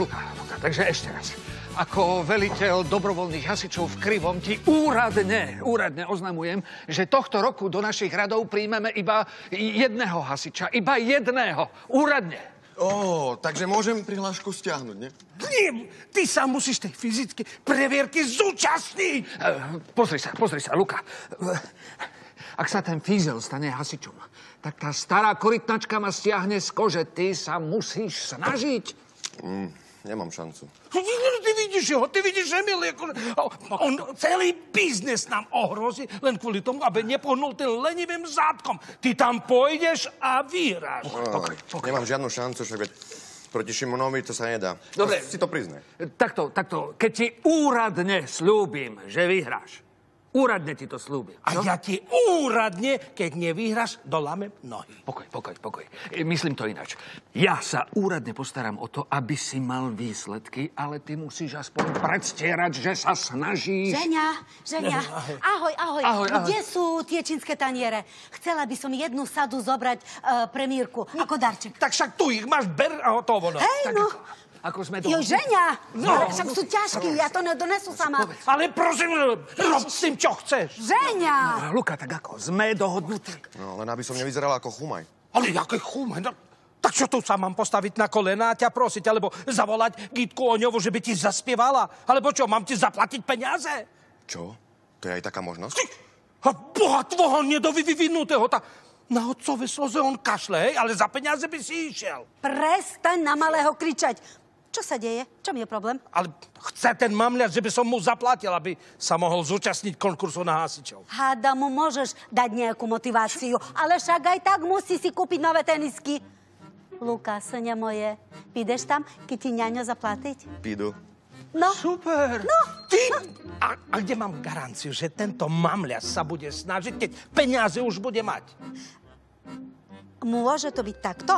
Luka, takže ešte raz. Ako veliteľ dobrovoľných hasičov v Krivom ti úradne, úradne oznamujem, že tohto roku do našich radov príjmeme iba jedného hasiča. Iba jedného. Úradne. Ó, takže môžem prihlášku stiahnuť, nie? Nie, ty sa musíš tej fyzické previerky zúčastniť. E, Pozri sa, pozri sa, Luka. E, Ak sa ten fízel stane hasičom, tak tá stará korytnačka ma stiahne z kože. Ty sa musíš snažiť. Nemám šancu. Ty, ty vidíš ho, ty vidíš Emil, ako, on celý biznes nám ohrozí len kvôli tomu, aby nepohnul tým lenivým zátkom. Ty tam pôjdeš a vyhráš. Nemám žiadnu šancu, však veď proti Šimonovi to sa nedá. Dobre. Si to priznaj. Takto, takto. Keď ti úradne slúbim, že vyhráš. Úradne ti to slúbim. A ja ti úradne, keď nevyhráš, dolámem nohy. Pokoj, pokoj, pokoj. E, Myslím to ináč. Ja sa úradne postaram o to, aby si mal výsledky, ale ty musíš aspoň predstierať, že sa snažíš. Ženia, Ženia, ahoj, ahoj. Ahoj, ahoj. Kde sú tie čínske taniere? Chcela by som jednu sadu zobrať uh, pre Mírku, ako darček. Tak však tu ich máš, ber a hotovo. No. Hej, Tak no. ako, ako sme Jo, dohodli. Ženia, No. ale však sú ťažkí, ja to nedonesu sama. Ale prosím, rob s tým, čo chceš. Ženia! Luka, tak ako? Sme dohodnutí. No, len aby som nevyzeral ako chumaj. Ale jaké chume, no. Tak čo tu sa mám postaviť na kolena a ťa prosiť, alebo zavolať Gitku Oňovu, že by ti zaspievala? Alebo čo, mám ti zaplatiť peniaze? Čo? To je aj taká možnosť? Ty, a boha tvojho nedovyvinutého, tá, na otcové sloze on kašle, hej, ale za peniaze by si išiel. Prestaň na malého kričať. Čo sa deje? Čo mi je problém? Ale chce ten mamľač, že by som mu zaplatil, aby sa mohol zúčastniť konkursu na hasičov. Háda mu môžeš dať nejakú motiváciu, ale však aj tak musí si kúpiť nové tenisky. Luka, senia moje, pídeš tam, keď ti ňaňo zaplatiť? Pídu. No, Super. no, Ty, a, a kde mám garanciu, že tento mamľač sa bude snažiť, keď peniaze už bude mať? môže to byť takto.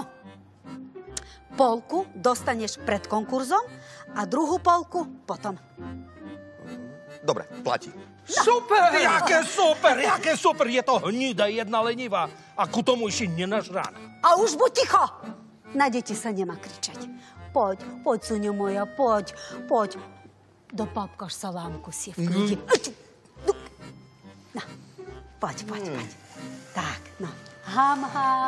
Polku dostaneš pred konkurzom a druhú polku potom. Dobre, platí. Super! Jaké super, jaké super! Je to hnida jedna lenivá. A ku tomu ešte nenažraná. A už buď ticho! Na deti sa nemá kričať. Poď, poď, Suňo moja, poď, poď. Do papkaš salámku si v kľude. No, poď, poď, poď. Tak, no. Ham, ham.